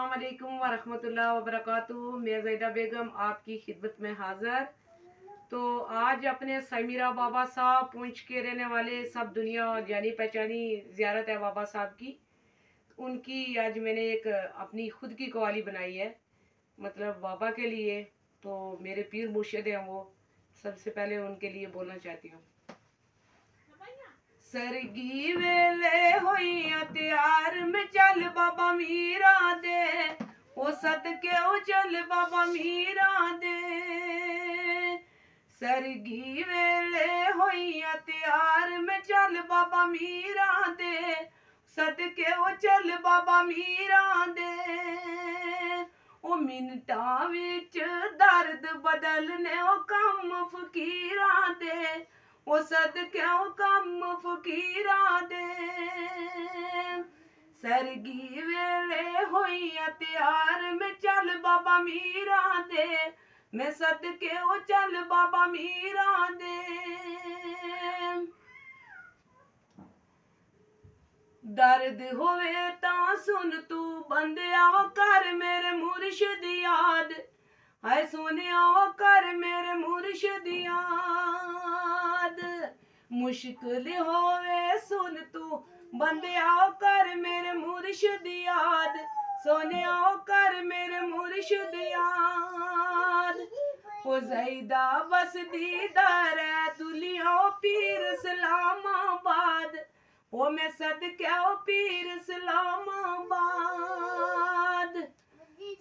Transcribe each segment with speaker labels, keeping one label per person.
Speaker 1: वालेकुम वरहमतुल्लाहि मैं जैदा बेगम आपकी खिदमत में हाज़िर। तो आज अपने समीरा बाबा साहब पूंछ के रहने वाले सब दुनिया जानी पहचानी ज़्यारत है बाबा साहब की। उनकी आज मैंने एक अपनी खुद की कवाली बनाई है मतलब बाबा के लिए। तो मेरे पीर मुर्शिद हैं वो। सबसे पहले उनके लिए बोलना चाहती हूँ। ਸਰਗੀ ਵੇਲੇ ਹੋਈਆਂ ਤਿਆਰ। ਮੈਂ ਚੱਲ ਬਾਬਾ ਮੀਰਾ ਦੇ। ਉਹ ਸਦਕੇ ਉਹ ਚੱਲ ਬਾਬਾ ਮੀਰਾ ਦੇ। ਸਰਗੀ ਵੇਲੇ ਹੋਈਆਂ ਤਿਆਰ। ਮੈਂ ਚੱਲ ਬਾਬਾ ਮੀਰਾ ਦੇ। ਸਦਕੇ ਉਹ ਚੱਲ ਬਾਬਾ ਮੀਰਾ ਦੇ। ਉਹ ਮਿੰਟਾਂ ਵਿੱਚ ਦਰਦ ਬਦਲਨੇ ਉਹ ਕੰਮ ਫਕੀਰਾਂ ਦੇ। ਉਹ ਸਦਕਿਓ ਕੰਮ ਫਕੀਰਾਂ ਦੇ ਸਰਗੀ ਵੇਲੇ ਹੋਈਆਂ ਤਿਆਰ, ਮੈਂ ਚੱਲ ਬਾਬਾ ਮੀਰਾਂ ਦੇ ਮੈਂ ਸਦਕਿਓ ਚੱਲ ਬਾਬਾ ਮੀਰਾਂ ਦੇ ਦਰਦ ਹੋਵੇ ਤਾਂ ਸੁਣ ਤੂੰ, ਬੰਦਿਆ ਕਰ ਮੇਰੇ ਮੁਰਸ਼ਿਦ ਯਾਦ। ਹਾਏ ਸੋਨਿਆ ਕਰ ਮੇਰੇ ਮੁਰਸ਼ਿਦ ਯਾਦ। ਮੁਸ਼ਕਿਲ ਹੋਵੇ ਸੁਣ ਤੂੰ। ਬੰਦਿਆ ਕਰ ਮੇਰੇ ਮੁਰਸ਼ਿਦ ਯਾਦ। ਸੋਨਿਆ ਕਰ ਮੇਰੇ ਮੁਰਸ਼ਿਦ ਯਾਦ। ਉਹ ਜ਼ੈਦਾ ਬਸਦੀ ਦਰੇ ਦੁਲੀਓ ਪੀਰ ਸਲਾਮਾਬਾਦ। ਉਹ ਮੈਂ ਸਦਕਿਆ ਪੀਰ ਸਲਾਮਾਬਾਦ।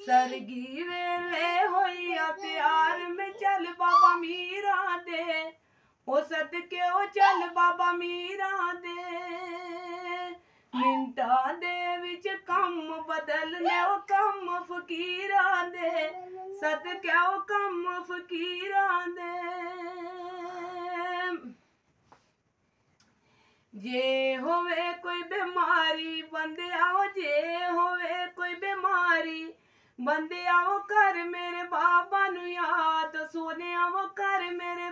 Speaker 1: ਸਰਗੀ ਵੇਲੇ ਹੋਈਆ ਪਿਆਰ। ਮੈਂ ਉਹ ਸਦਕੇ ਉਹ ਚੱਲ ਬਾਬਾ ਮੀਰਾ ਦੇ। ਮਿੰਟਾਂ ਦੇ ਵਿੱਚ ਕੰਮ ਬਦਲਨੇ ਉਹ ਕੰਮ ਫਕੀਰਾਂ ਦੇ। ਸਦਕੇ ਉਹ ਕੰਮ ਫਕੀਰਾਂ ਦੇ। ਜੇ ਹੋਵੇ ਕੋਈ ਬਿਮਾਰੀ ਬੰਦਿਆ ਜੇ ਹੋਵੇ ਕੋਈ ਬਿਮਾਰੀ ਬੰਦਿਆ ਉਹ ਕਰ ਮੇਰੇ ਬਾਬਾ ਨੂੰ ਯਾਦ ਸੋਨਿਆ ਉਹ ਕਰ ਮੇਰੇ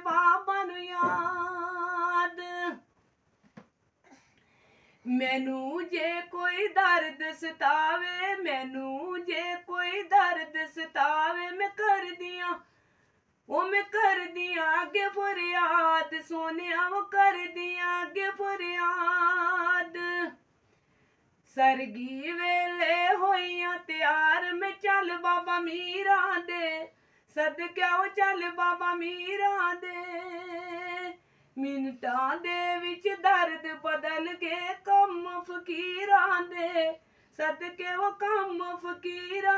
Speaker 1: ਮੈਨੂੰ ਜੇ ਕੋਈ ਦਰਦ ਸਤਾਵੇ, ਮੈਨੂੰ ਜੇ ਕੋਈ ਦਰਦ ਸਤਾਵੇ, ਮੈਂ ਕਰਦੀਆਂ, ਉਹ ਮੈਂ ਕਰਦੀਆਂ ਅੱਗੇ ਫਰਿਆਦ ਸੋਨਿਆ ਉਹ ਕਰਦੀਆਂ ਅੱਗੇ ਫਰਿਆਦ। ਸਰਗੀ ਵੇਲੇ ਹੋਈਆਂ ਤਿਆਰ, ਮੈਂ ਚੱਲ ਬਾਬਾ ਮੀਰਾਂ ਦੇ ਸਦਕਿਆ ਉਹ ਚੱਲ ਬਾਬਾ ਮੀਰਾਂ ਦੇ। ਮਿੰਟਾਂ ਦੇ ਵਿੱਚ ਦਰਦ ਬਦਲ ਕੇ ਫਕੀਰਾਂ ਦੇ ਸਦਕੇ ਉਹ ਕੰਮ ਫਕੀਰਾਂ